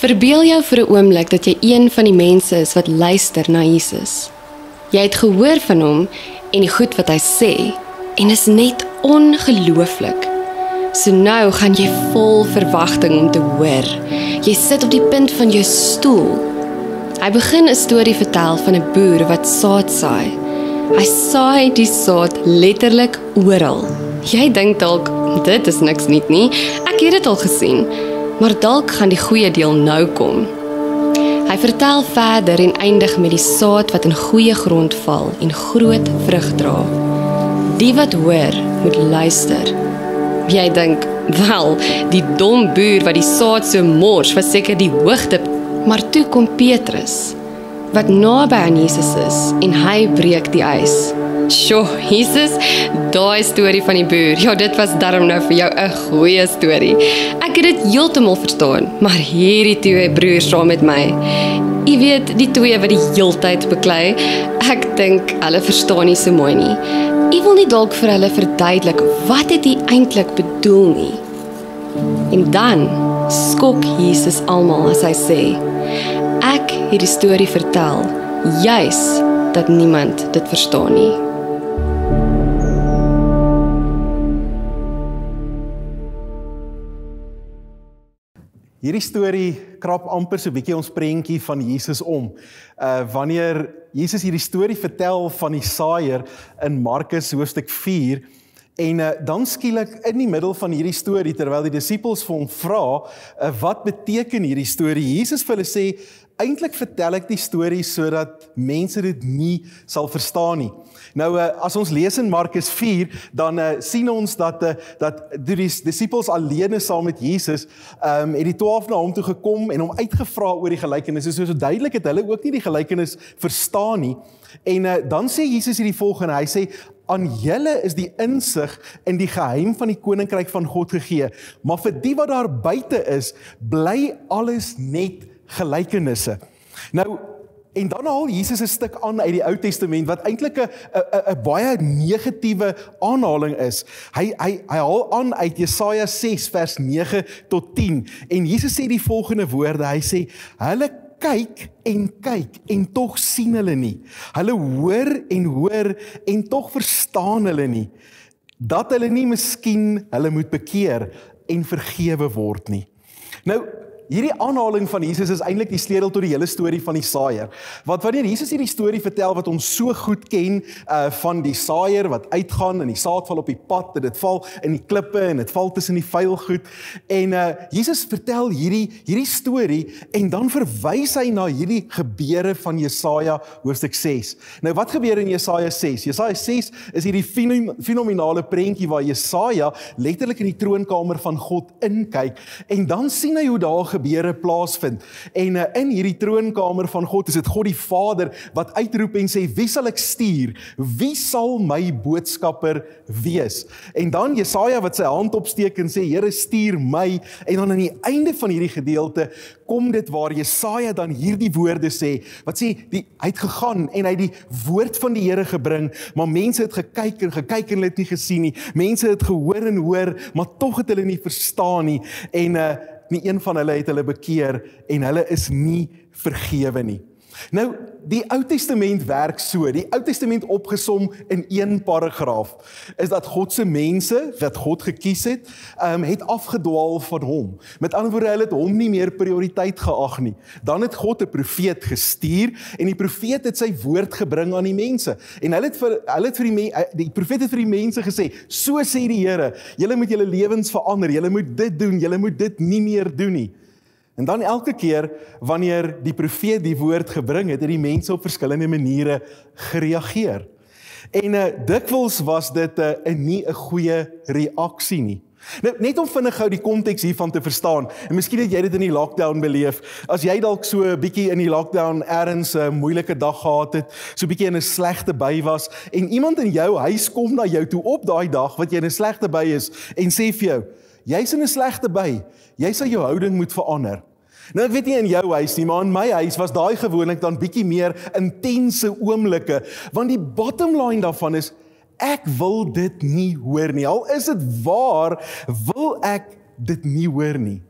Verbeel jou vir 'n oomblik dat jy een van die mense is wat luister na Jesus. Jy het gehoor van hom en die goed wat hy sê en is net ongelooflik. So nou gaan jy vol verwagting om te hoor. Jy sit op die punt van jou stoel. Hy begin 'n storie vertel van 'n boer wat saad saai. Hy saai die saad letterlik oral. Jy dink dalk dit is niks nie nie. Ek het dit al gesien. Maar dalk gaan die goeie deel nou kom. Hy vertel verder en eindig met die saad wat in goeie grond val en groot vrug dra. Die wat hoor, moet luister. Jy dink, wel, die dom boer wat die saad so mors, was seker die hoogte, maar toe kom Petrus wat naby aan Jesus is en hy breek die ys. Sjoe, Jesus, daai storie van die boer. Ja, dit was darm nou vir jou 'n goeie storie. Ek het dit heeltemal verstaan, maar hierdie twee broers saam met my. Jy weet, die twee wat die heeltyd beklei, ek dink hulle verstaan nie so mooi nie. Jy wil nie dalk vir hulle verduidelik wat dit eintlik bedoel nie. En dan skok Jesus almal as hy sê: Ek het die storie vertel juis dat niemand dit verstaan nie. Hierdie storie krap amper so 'n bietjie ons prentjie van Jesus om. Uh wanneer Jesus hierdie storie vertel van die saaier in Markus hoofstuk 4 en uh, dan skielik in die middel van hierdie storie terwyl die disippels vir hom vra, uh, wat beteken hierdie storie? Jesus vir hulle sê, eintlik vertel ek die storie sodat mense dit nie sal verstaan nie. Nou uh, as ons lees in Markus 4, dan uh, sien ons dat uh, dat die disippels alleen saam met Jesus, ehm um, het die 12 na hom toe gekom en hom uitgevra oor die gelykenis. So so duidelik het hulle ook nie die gelykenis verstaan nie. En uh, dan sê Jesus hierdie volgende, hy sê aan julle is die insig in die geheim van die koninkryk van God gegee, maar vir die wat daar buite is, bly alles net gelykenisse. Nou en dan haal Jesus 'n stuk aan uit die Ou Testament wat eintlik 'n 'n 'n baie negatiewe aanhaling is. Hy hy hy haal aan uit Jesaja 6 vers 9 tot 10 en Jesus sê die volgende woorde. Hy sê hulle kyk en kyk en tog sien hulle nie. Hulle hoor en hoor en tog verstaan hulle nie dat hulle nie miskien hulle moet bekeer en vergewe word nie. Nou Hierdie aanhaling van Jesus is eintlik die sleutel tot die hele storie van die saaier. Want wanneer Jesus hierdie storie vertel wat ons so goed ken, uh van die saaier wat uitgaan en die saad val op die pad en dit val in die klippe en dit val tussen die vuil goed en uh Jesus vertel hierdie hierdie storie en dan verwys hy na hierdie gebeure van Jesaja hoofstuk 6. Nou wat gebeur in Jesaja 6? Jesaja 6 is hierdie fenominale prentjie waar Jesaja letterlik in die troonkamer van God inkyk en dan sien hy hoe daar gebeure plaasvind. En uh, in hierdie troonkamer van God is dit God die Vader wat uitroep en sê wie sal ek stuur? Wie sal my boodskapper wees? En dan Jesaja wat sy hand opsteek en sê Here stuur my en dan aan die einde van hierdie gedeelte kom dit waar Jesaja dan hierdie woorde sê wat sê die hy het gegaan en hy die woord van die Here gebring maar mense het gekyk en gekyk en hulle het nie gesien nie mense het gehoor en hoor maar tog het hulle nie verstaan nie en uh, nie een van hulle het hulle bekeer en hulle is nie vergewe nie. Nou, die Ou Testament werk so. Die Ou Testament opgesom in een paragraaf is dat God se mense wat God gekies het, ehm um, het afgedwaal van hom. Met ander woorde, hulle het hom nie meer prioriteit geag nie. Dan het God 'n profeet gestuur en die profeet het sy woord gebring aan die mense. En hulle het vir hulle het vir die die, die profeet het vir die mense gesê: "So sê die Here, julle moet julle lewens verander. Julle moet dit doen. Julle moet dit nie meer doen nie." En dan elke keer wanneer die profeet die woord gebring het, het die mense op verskillende maniere gereageer. En uh, dikwels was dit 'n uh, 'n nie 'n goeie reaksie nie. Nou net om vinnig gou die konteks hiervan te verstaan. En miskien het jy dit in die lockdown beleef. As jy dalk so 'n bietjie in die lockdown ergens 'n moeilike dag gehad het, so 'n bietjie in 'n slegte by was en iemand in jou huis kom na jou toe op daai dag wat jy in 'n slegte by is en sê vir jou, jy's in 'n slegte by. Jy sal jou houding moet verander. Nou ek weet nie in jou huis nie, maar in my huis was daai gewoonlik dan bietjie meer intense oomblikke, want die bottom line daarvan is ek wil dit nie hoor nie. Al is dit waar, wil ek dit nie hoor nie.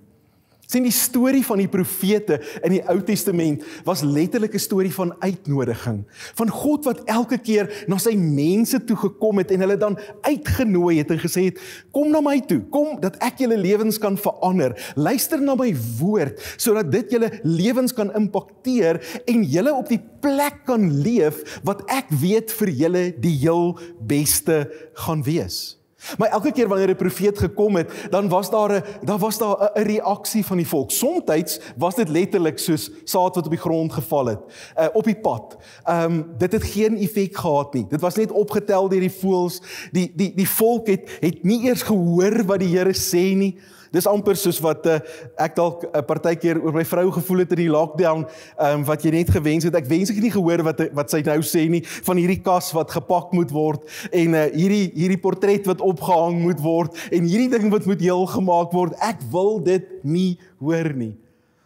Sien die storie van die profete in die Ou Testament was letterlik 'n storie van uitnodiging. Van God wat elke keer na sy mense toe gekom het en hulle dan uitgenooi het en gesê het: "Kom na my toe, kom dat ek julle lewens kan verander. Luister na my woord sodat dit julle lewens kan impakteer en julle op die plek kan leef wat ek weet vir julle die heel beste gaan wees." Maar elke keer wanneer 'n profeet gekom het, dan was daar 'n daar was daar 'n reaksie van die volk. Somstyds was dit letterlik soos saad wat op die grond geval het, uh, op die pad. Ehm um, dit het geen effek gehad nie. Dit was net opgetel deur die voëls. Die die die volk het het nie eers gehoor wat die Here sê nie. Dis amper soos wat uh, ek dalk 'n partykeer oor my vrou gevoel het in die lockdown, um, wat jy net gewens het. Ek wens ek het nie gehoor wat wat sy nou sê nie van hierdie kas wat gepak moet word en uh, hierdie hierdie portret wat opgehang moet word en hierdie ding wat moet heel gemaak word. Ek wil dit nie hoor nie.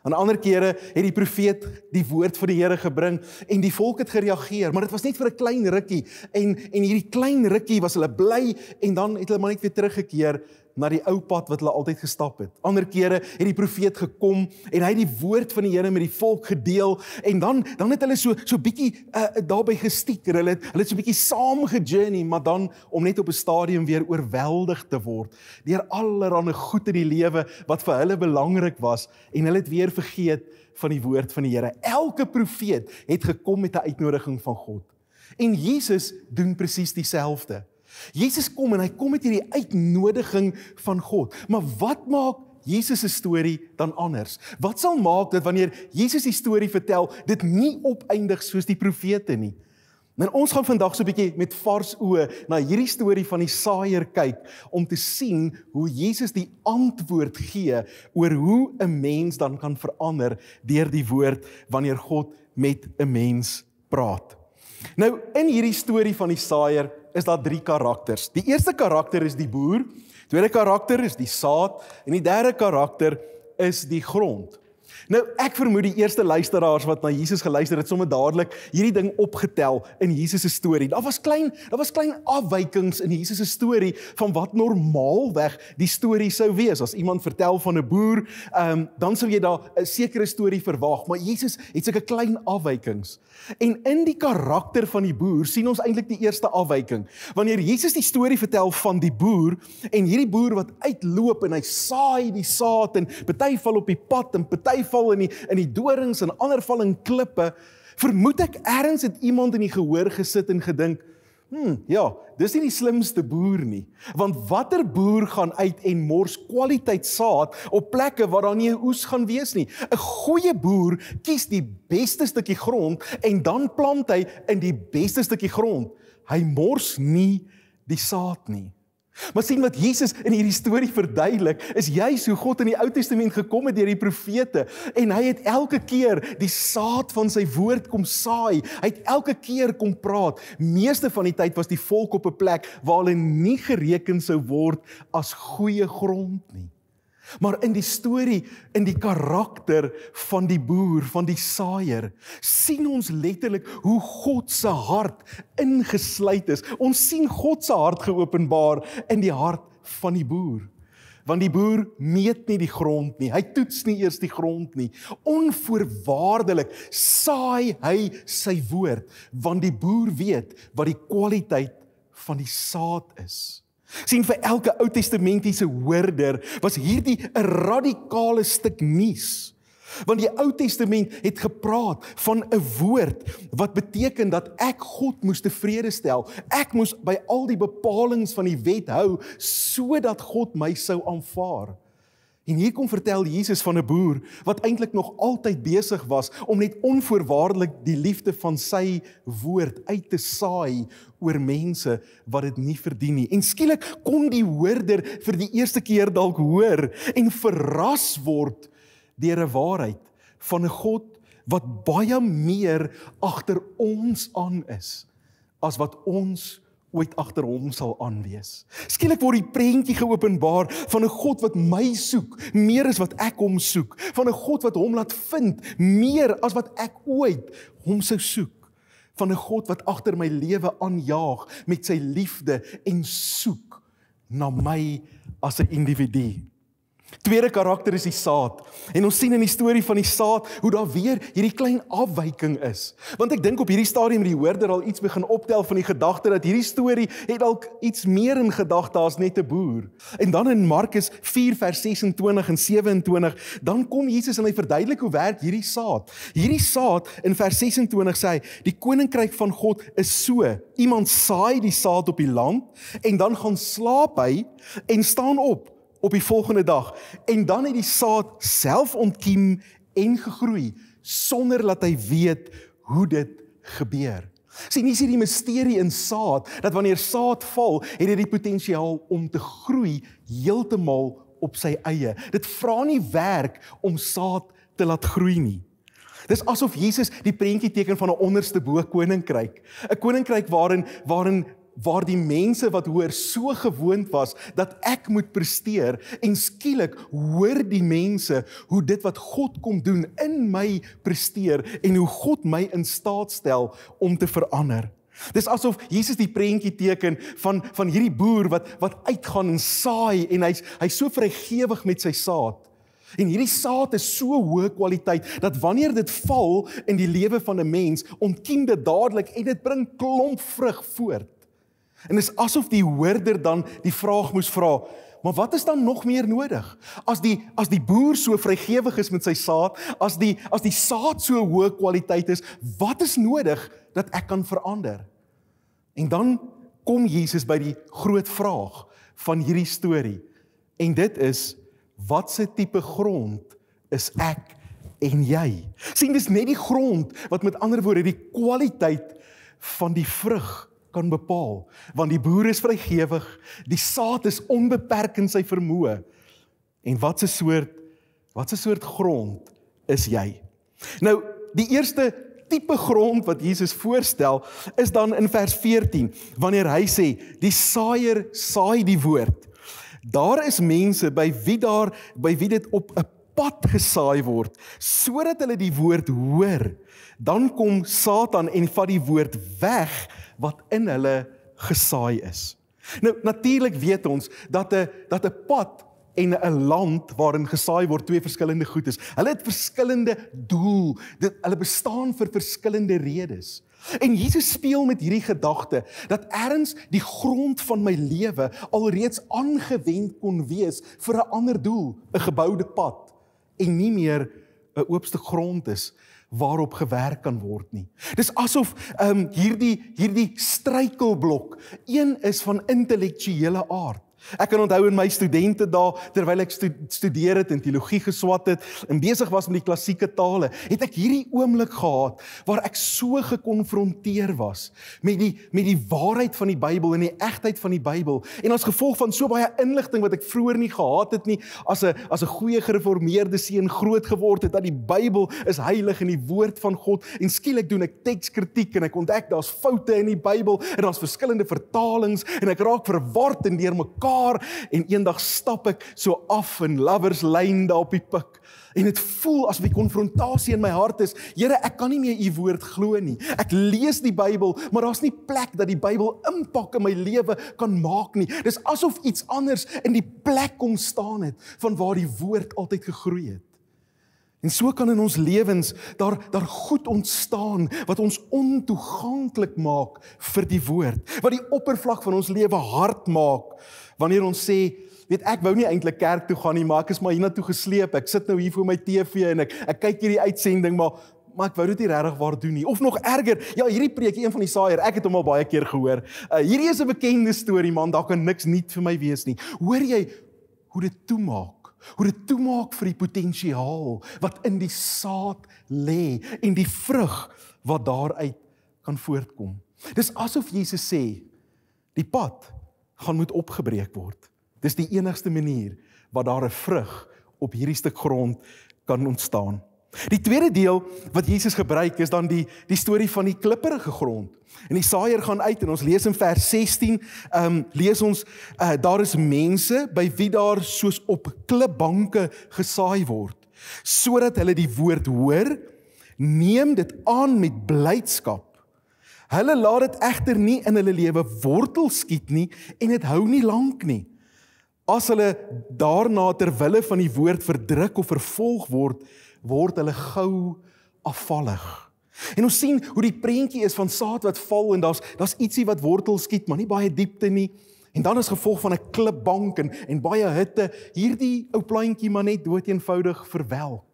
Aan ander kere het die profeet die woord van die Here gebring en die volk het gereageer, maar dit was net vir 'n klein rukkie en en hierdie klein rukkie was hulle bly en dan het hulle maar net weer teruggekeer na die ou pad wat hulle altyd gestap het. Ander kere het die profeet gekom en hy het die woord van die Here met die volk gedeel en dan dan het hulle so so bietjie uh, daarbey gestieker. Hulle het hulle het so bietjie saam gejourney, maar dan om net op 'n stadium weer oorweldig te word deur allerlei goed in die lewe wat vir hulle belangrik was en hulle het weer vergeet van die woord van die Here. Elke profeet het gekom met 'n uitnodiging van God. En Jesus doen presies dieselfde. Jesus kom en hy kom met hierdie uitnodiging van God. Maar wat maak Jesus se storie dan anders? Wat sal maak dat wanneer Jesus die storie vertel, dit nie opeindig soos die profete nie? En ons gaan vandag so 'n bietjie met vars oë na hierdie storie van die saaier kyk om te sien hoe Jesus die antwoord gee oor hoe 'n mens dan kan verander deur die woord wanneer God met 'n mens praat. Nou in hierdie storie van die saaier is daar drie karakters. Die eerste karakter is die boer, tweede karakter is die saad en die derde karakter is die grond. Nou ek vermoed die eerste luisteraars wat na Jesus geluister het, sommer dadelik hierdie ding opgetel in Jesus se storie. Daar was klein, daar was klein afwykings in Jesus se storie van wat normaalweg die storie sou wees. As iemand vertel van 'n boer, um, dan sou jy daar 'n sekere storie verwag, maar Jesus het sulke klein afwykings. En in die karakter van die boer sien ons eintlik die eerste afwyking. Wanneer Jesus die storie vertel van die boer en hierdie boer wat uitloop en hy saai die saad en party val op die pad en party val in die in die dorings en ander val in klippe, vermoed ek eers het iemand in die gehoor gesit en gedink, "Hm, ja, dis nie die slimste boer nie, want watter boer gaan uit en mors kwaliteit saad op plekke waar daar nie 'n oes gaan wees nie? 'n Goeie boer kies die beste stukkie grond en dan plant hy in die beste stukkie grond. Hy mors nie die saad nie. Maar sien wat Jesus in hierdie storie verduidelik, is juis hoe God in die Ou Testament gekom het deur die profete en hy het elke keer die saad van sy woord kom saai. Hy het elke keer kom praat. Meeste van die tyd was die volk op 'n plek waar hulle nie gereken sou word as goeie grond nie. Maar in die storie, in die karakter van die boer, van die saaier, sien ons letterlik hoe God se hart ingesluit is. Ons sien God se hart geopenbaar in die hart van die boer. Want die boer meet nie die grond nie. Hy toets nie eers die grond nie. Onvoorwaardelik saai hy sy woord, want die boer weet wat die kwaliteit van die saad is sien vir elke Ou Testamentiese hoorder was hierdie 'n radikale stuk nuus. Want die Ou Testament het gepraat van 'n woord wat beteken dat ek God moes tevrede stel. Ek moes by al die bepalinge van die wet hou sodat God my sou aanvaar. En hier kom vertel Jesus van 'n boer wat eintlik nog altyd besig was om net onvoorwaardelik die liefde van sy woord uit te saai oor mense wat dit nie verdien nie. En skielik kon die hoorder vir die eerste keer dalk hoor en verras word deur 'n waarheid van 'n God wat baie meer agter ons aan is as wat ons ooit agter hom sal aanwees. Skielik word die prentjie geopenbaar van 'n God wat my soek, meer as wat ek hom soek, van 'n God wat hom laat vind, meer as wat ek ooit hom sou soek, van 'n God wat agter my lewe aanjaag met sy liefde en soek na my as 'n individu. Tweede karakter is die saad. En ons sien in die storie van die saad hoe daar weer hierdie klein afwyking is. Want ek dink op hierdie stadium het die hoorder al iets begin optel van die gedagte dat hierdie storie het dalk iets meer in gedagte as net 'n boer. En dan in Markus 4 vers 26 en 27, dan kom Jesus en hy verduidelik hoe werk hierdie saad. Hierdie saad in vers 26 sê hy, die koninkryk van God is so: iemand saai die saad op die land en dan gaan slaap hy en staan op op die volgende dag en dan het die saad self ontkiem en gegroei sonder dat hy weet hoe dit gebeur. Sien, hier is die misterie in saad dat wanneer saad val, het dit die potensiaal om te groei heeltemal op sy eie. Dit vra nie werk om saad te laat groei nie. Dis asof Jesus die prentjie teken van 'n onderste bo koninkryk, 'n koninkryk waarin waarin waar die mense wat hoor so gewoond was dat ek moet presteer en skielik hoor die mense hoe dit wat God kom doen in my presteer en hoe God my in staat stel om te verander. Dis asof Jesus die prentjie teken van van hierdie boer wat wat uitgaan en saai en hy's hy's so vrygewig met sy saad. En hierdie saad is so hoë kwaliteit dat wanneer dit val in die lewe van 'n mens, ontkiem dit dadelik en dit bring klomp vrug voort. En dis asof die hoorder dan die vraag moes vra, maar wat is dan nog meer nodig? As die as die boer so vrygewig is met sy saad, as die as die saad so hoë kwaliteit is, wat is nodig dat ek kan verander? En dan kom Jesus by die groot vraag van hierdie storie. En dit is watse tipe grond is ek en jy? sien dis net die grond wat met ander woorde die kwaliteit van die vrug kan bepaal want die boer is vrygewig die saad is onbeperk in sy vermoë. En wat 'n soort wat 'n soort grond is jy? Nou die eerste tipe grond wat Jesus voorstel is dan in vers 14 wanneer hy sê die saaier saai die woord. Daar is mense by wie daar by wie dit op 'n pad gesaai word sodat hulle die woord hoor. Dan kom Satan en vat die woord weg wat in hulle gesaai is. Nou natuurlik weet ons dat 'n dat 'n pad en 'n land waarin gesaai word twee verskillende goed is. Hulle het verskillende doel. Dit hulle bestaan vir verskillende redes. En Jesus speel met hierdie gedagte dat erns die grond van my lewe alreeds aangewend kon wees vir 'n ander doel, 'n geboude pad en nie meer 'n oopste grond is waarop gewerk kan word nie. Dis asof ehm um, hierdie hierdie struikelblok een is van intellektuele aard. Ek kan onthou in my studente dae terwyl ek studeer het en teologie geswat het en besig was met die klassieke tale, het ek hierdie oomblik gehad waar ek so gekonfronteer was met die met die waarheid van die Bybel en die egtheid van die Bybel. En as gevolg van so baie inligting wat ek vroeër nie gehad het nie, as 'n as 'n goeie gereformeerde seun groot geword het dat die Bybel is heilig en die woord van God en skielik doen ek tekskritiek en ek ontdek daar's foute in die Bybel en daar's verskillende vertalings en ek raak verward en deurmekaar mekaar en eendag stap ek so af in lovers lane daar op die pik. En dit voel asof die konfrontasie in my hart is. Here ek kan nie meer u woord glo nie. Ek lees die Bybel maar daar's nie plek dat die Bybel impak in my lewe kan maak nie. Dis asof iets anders in die plek kom staan het van waar die woord altyd gegroei het. En so kan in ons lewens daar daar goed ontstaan wat ons ontoeganklik maak vir die woord, wat die oppervlak van ons lewe hard maak wanneer ons sê, weet ek wou nie eintlik kerk toe gaan nie, maar ek is maar hiernatoe gesleep. Ek sit nou hier voor my TV en ek ek kyk hierdie uitsending maar maar ek wou dit nie regtig waar doen nie. Of nog erger, ja, hierdie preek, een van die saaier, ek het hom al baie keer gehoor. Uh, hierdie is 'n bekende storie man, daar kan niks nuut vir my wees nie. Hoor jy hoe dit toemaak? hoe dit toemaak vir die potensiaal wat in die saad lê en die vrug wat daaruit kan voortkom. Dis asof Jesus sê die pad gaan moet opgebreek word. Dis die enigste manier wat daar 'n vrug op hierdie stuk grond kan ontstaan. Die tweede deel wat Jesus gebruik is dan die die storie van die klipprige grond. En die saaier gaan uit en ons lees in vers 16, ehm um, lees ons uh, daar is mense by wie daar soos op klipbanke gesaai word sodat hulle die woord hoor, neem dit aan met blydskap. Hulle laat dit egter nie in hulle lewe wortel skiet nie en dit hou nie lank nie. As hulle daarna ter wille van die woord verdruk of vervolg word, word hulle gou afvallig. En ons sien hoe die prentjie is van saad wat val en daar's daar's ietsie wat wortel skiet, maar nie baie diepte nie. En dan as gevolg van 'n klipbank en en baie hitte, hierdie ou plantjie maar net doeteenvoudig verwelk.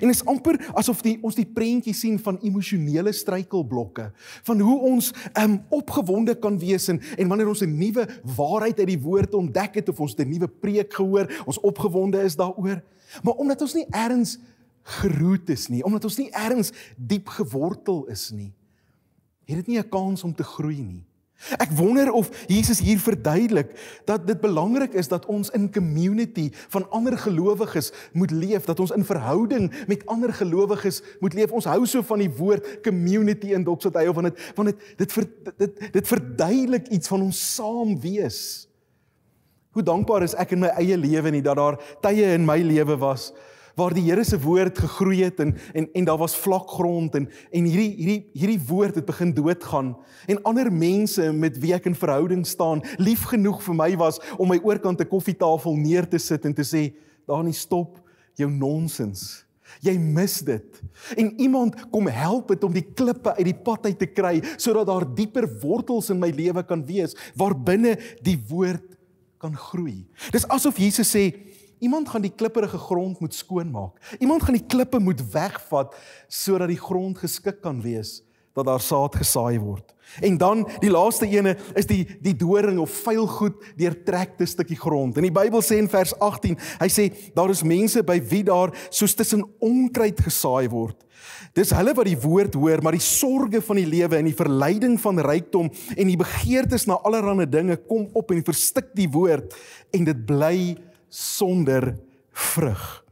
En dit is amper asof die ons die prentjie sien van emosionele struikelblokke, van hoe ons um opgewonde kan wees en en wanneer ons 'n nuwe waarheid uit die woord ontdek het of ons 'n nuwe preek gehoor, ons opgewonde is daaroor. Maar omdat ons nie erns geroet is nie, omdat ons nie erns diep gewortel is nie, het dit nie 'n kans om te groei nie. Ek wonder of Jesus hier verduidelik dat dit belangrik is dat ons in community van ander gelowiges moet leef, dat ons in verhouding met ander gelowiges moet leef. Ons hou so van die woord community in Doxotay of van dit van dit dit dit dit, dit verduidelik iets van ons saam wees. Hoe dankbaar is ek in my eie lewe nie dat daar tye in my lewe was waar die Here se woord gegroei het en en en daar was vlak grond en en hierdie hierdie hierdie woord het begin doodgaan. En ander mense met wie ek in verhouding staan lief genoeg vir my was om my oorkant 'n koffietafel neer te sit en te sê Dani stop jou nonsens. Jy mis dit. En iemand kom help dit om die klippe uit die pad uit te kry sodat daar dieper wortels in my lewe kan wees waar binne die woord kan groei. Dis asof Jesus sê Iemand gaan die klipperige grond moet skoonmaak. Iemand gaan die klippe moet wegvat sodat die grond geskik kan wees dat daar saad gesaai word. En dan die laaste ene is die die doring of vuil goed deurtrekte stukkie grond. In die Bybel sê in vers 18, hy sê daar is mense by wie daar soos tussen onkruid gesaai word. Dis hulle wat die woord hoor, maar die sorges van die lewe en die verleiding van rykdom en die begeertes na allerlei dinge kom op en verstik die woord en dit bly sonder vrug.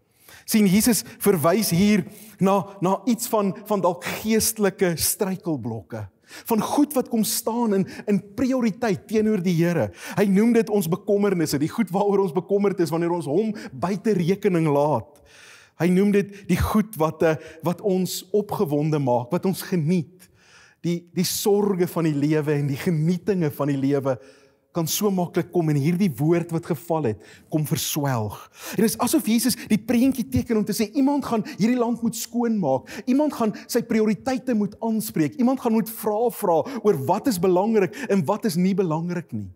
sien Jesus verwys hier na na iets van van dalk geestelike struikelblokke van goed wat kom staan in in prioriteit teenoor die Here. Hy noem dit ons bekommernisse, die goed waaroor ons bekommerd is wanneer ons hom buite rekening laat. Hy noem dit die goed wat eh, wat ons opgewonde maak, wat ons geniet. Die die sorges van die lewe en die genietinge van die lewe kan so maklik kom en hierdie woord wat geval het kom verswelg. En dit is asof Jesus die prentjie teken om te sê iemand gaan hierdie land moet skoonmaak. Iemand gaan sy prioriteite moet aanspreek. Iemand gaan moet vra vra oor wat is belangrik en wat is nie belangrik nie.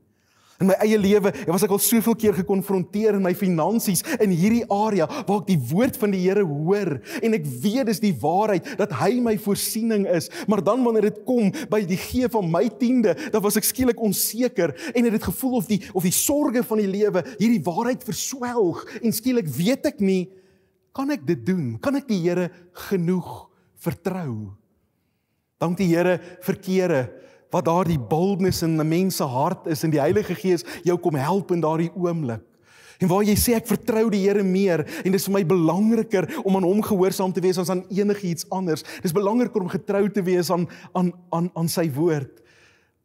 In my eie lewe was ek al soveel keer gekonfronteer in my finansies in hierdie area waar ek die woord van die Here hoor en ek weet dis die waarheid dat hy my voorsiening is, maar dan wanneer dit kom by die gee van my tiende, dan was ek skielik onseker en het dit gevoel of die of die sorges van die lewe hierdie waarheid verswelg en skielik weet ek nie kan ek dit doen? Kan ek die Here genoeg vertrou? Dank die Here vir kere wat daardie boldness in 'n mens se hart is en die Heilige Gees jou kom help in daardie oomblik. En waar jy sê ek vertrou die Here meer en dit is vir my belangriker om aan hom gehoorsaam te wees as aan enigiets anders. Dis belangriker om getrou te wees aan aan aan aan sy woord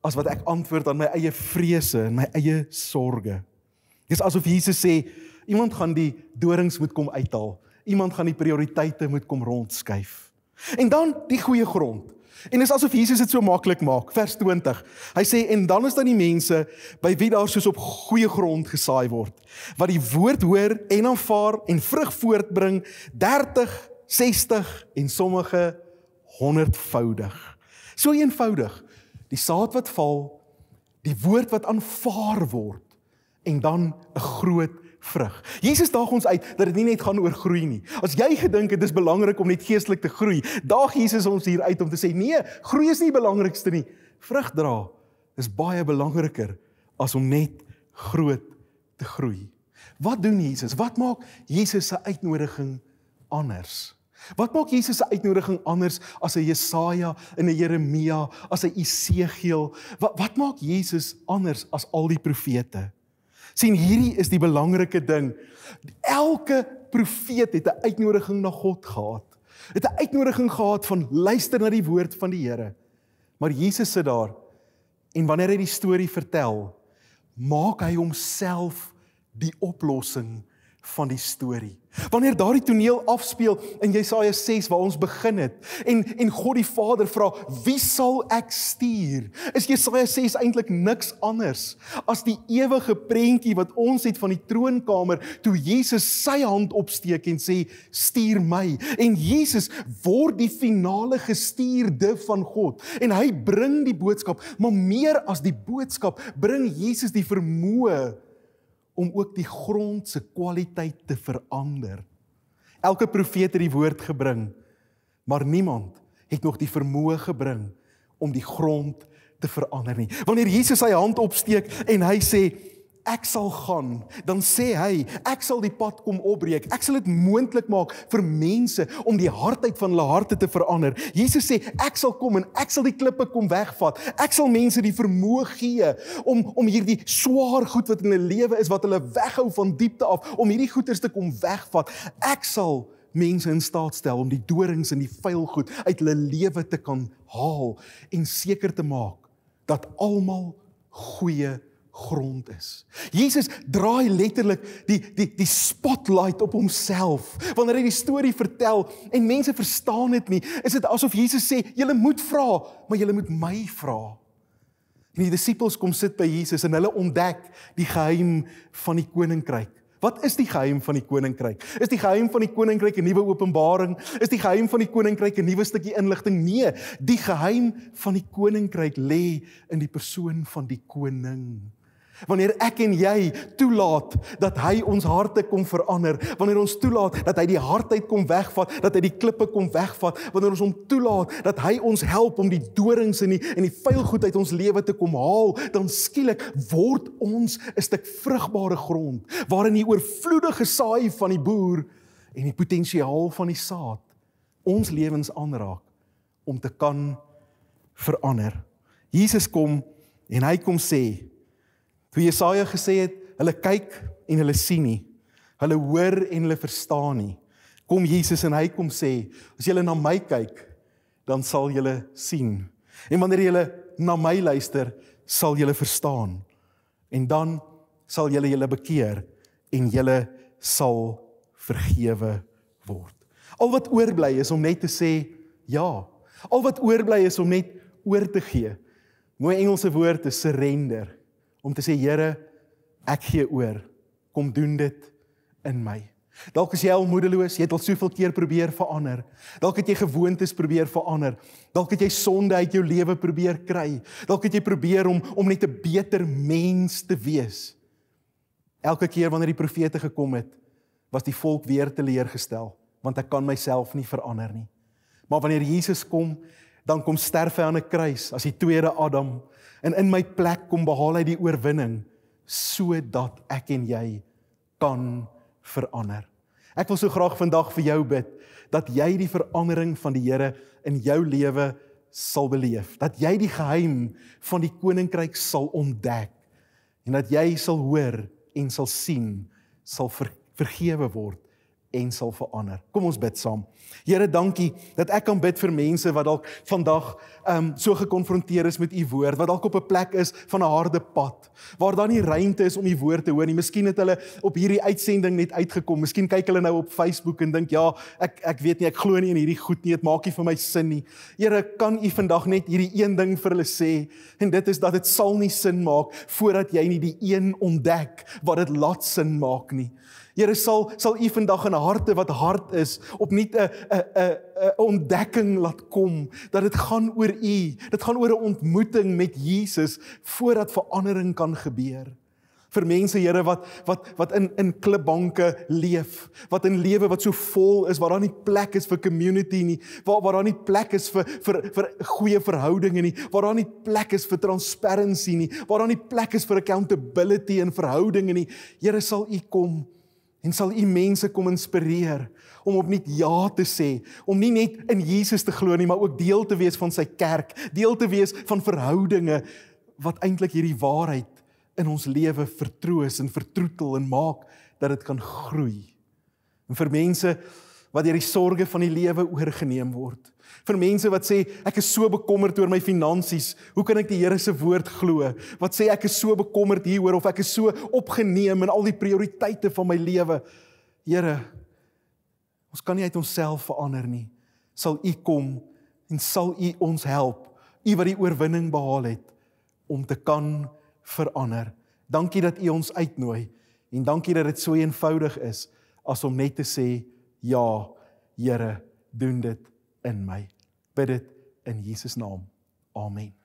as wat ek antwoord aan my eie vrese en my eie sorges. Dis asof Jesus sê iemand gaan die dorings moet kom uithaal. Iemand gaan die prioriteite moet kom rondskuif. En dan die goeie grond. En dis asof Jesus dit so maklik maak. Vers 20. Hy sê en dan is daar die mense by wie daar soos op goeie grond gesaai word, wat die woord hoor en aanvaar en vrug voortbring 30, 60 en sommige 100voudig. So eenvoudig. Die saad wat val, die woord wat aanvaar word en dan 'n groot vrug. Jesus daag ons uit dat dit nie net gaan oor groei nie. As jy gedink het dis belangrik om net geestelik te groei, daag Jesus ons hier uit om te sê nee, groei is nie die belangrikste nie. Vrug dra is baie belangriker as om net groot te groei. Wat doen Jesus? Wat maak Jesus se uitnodiging anders? Wat maak Jesus se uitnodiging anders as 'n Jesaja en 'n Jeremia, as 'n Esegiel? Wat wat maak Jesus anders as al die profete? Sien hierdie is die belangrike ding. Elke profeet het 'n uitnodiging na God gehad. Het 'n uitnodiging gehad van luister na die woord van die Here. Maar Jesus sit daar en wanneer hy die storie vertel, maak hy homself die oplossing van die storie. Wanneer daardie toneel afspeel in Jesaja 6 waar ons begin het en en God die Vader vra, "Wie sal ek stuur?" Is Jesaja 6 eintlik niks anders as die ewige prentjie wat ons het van die troonkamer toe Jesus sy hand opsteek en sê, "Stuur my." En Jesus word die finale gestuurde van God en hy bring die boodskap, maar meer as die boodskap, bring Jesus die vermoë om ook die grond se kwaliteit te verander. Elke profeet het die woord gebring, maar niemand het nog die vermoë gebring om die grond te verander nie. Wanneer Jesus sy hand opsteek en hy sê ek sal gaan, dan sê hy, ek sal die pad kom opbreek. Ek sal dit moontlik maak vir mense om die hardheid van hulle harte te verander. Jesus sê, ek sal kom en ek sal die klippe kom wegvat. Ek sal mense die vermoë gee om om hierdie swaar goed wat in hulle lewe is wat hulle weghou van diepte af, om hierdie goeters te kom wegvat. Ek sal mense in staat stel om die dorings en die vuil goed uit hulle lewe te kan haal en seker te maak dat almal goeie grond is. Jesus draai letterlik die die die spotlight op homself. Wanneer hy die storie vertel en mense verstaan dit nie, is dit asof Jesus sê, "Julle moet vra, maar julle moet my vra." En die disippels kom sit by Jesus en hulle ontdek die geheim van die koninkryk. Wat is die geheim van die koninkryk? Is die geheim van die koninkryk 'n nuwe openbaring? Is die geheim van die koninkryk 'n nuwe stukkie inligting? Nee, die geheim van die koninkryk lê in die persoon van die koning. Wanneer ek en jy toelaat dat hy ons harte kom verander, wanneer ons toelaat dat hy die hardheid kom wegvat, dat hy die klippe kom wegvat, wanneer ons hom toelaat dat hy ons help om die dorings en die en die vuil goed uit ons lewe te kom haal, dan skielik word ons 'n stuk vrugbare grond waarin die oorvloedige saai van die boer en die potensiaal van die saad ons lewens aanraak om te kan verander. Jesus kom en hy kom sê Toe Jesaja gesê het, hulle kyk en hulle sien nie. Hulle hoor en hulle verstaan nie. Kom Jesus en hy kom sê, as julle na my kyk, dan sal julle sien. En wanneer julle na my luister, sal julle verstaan. En dan sal julle julle bekeer en julle sal vergewe word. Al wat oorbly is om net te sê ja. Al wat oorbly is om net oor te gee. Mooi Engelse woord is surrender om te sê Here, ek gee oor. Kom doen dit in my. Dalk is jy al moedeloos, jy het al soveel keer probeer verander. Dalk het jy gewoontes probeer verander. Dalk het jy sonde uit jou lewe probeer kry. Dalk het jy probeer om om net 'n beter mens te wees. Elke keer wanneer die profete gekom het, was die volk weer teleurgestel, want ek kan myself nie verander nie. Maar wanneer Jesus kom, dan kom sterf hy aan 'n kruis as die tweede Adam en in my plek kom behaal hy die oorwinning sodat ek en jy kan verander. Ek wil so graag vandag vir jou bid dat jy die verandering van die Here in jou lewe sal beleef. Dat jy die geheim van die koninkryk sal ontdek en dat jy sal hoor en sal sien sal ver, vergewe word en sal verander. Kom ons bid saam. Here, dankie dat ek kan bid vir mense wat dalk vandag ehm um, so gekonfronteer is met u woord, wat dalk op 'n plek is van 'n harde pad, waar daar nie ruimte is om u woord te hoor nie. Miskien het hulle op hierdie uitsending net uitgekom. Miskien kyk hulle nou op Facebook en dink, "Ja, ek ek weet nie, ek glo nie in hierdie goed nie. Dit maak nie vir my sin nie." Here, kan u vandag net hierdie een ding vir hulle sê en dit is dat dit sal nie sin maak voordat jy nie die een ontdek wat dit laat sin maak nie. Here sal sal u vandag in harte wat hard is opnuut 'n 'n 'n 'n ontdekking laat kom dat dit gaan oor u. Dit gaan oor 'n ontmoeting met Jesus voordat verandering kan gebeur. Vir mense Here wat wat wat in in klipbanke leef, wat in lewe wat so vol is waar daar nie plek is vir community nie, waar waar daar nie plek is vir vir vir goeie verhoudinge nie, waar daar nie plek is vir transparency nie, waar daar nie plek is vir accountability in verhoudinge nie. Here sal U kom en sal u mense kom inspireer om opnuut ja te sê, om nie net in Jesus te glo nie, maar ook deel te wees van sy kerk, deel te wees van verhoudinge wat eintlik hierdie waarheid in ons lewe vertroos en vertroetel en maak dat dit kan groei. En vir mense wat deur die sorges van die lewe oorgeneem word. Vir mense wat sê ek is so bekommerd oor my finansies, hoe kan ek die Here se woord glo? Wat sê ek is so bekommerd hieroor of ek is so opgeneem in al die prioriteite van my lewe. Here, ons kan nie uit onsself verander nie. Sal U kom en sal U ons help, U wat die oorwinning behaal het om te kan verander. Dankie dat U ons uitnooi en dankie dat dit so eenvoudig is as om net te sê ja, Here, doen dit in my. Bid dit in Jesus naam. Amen.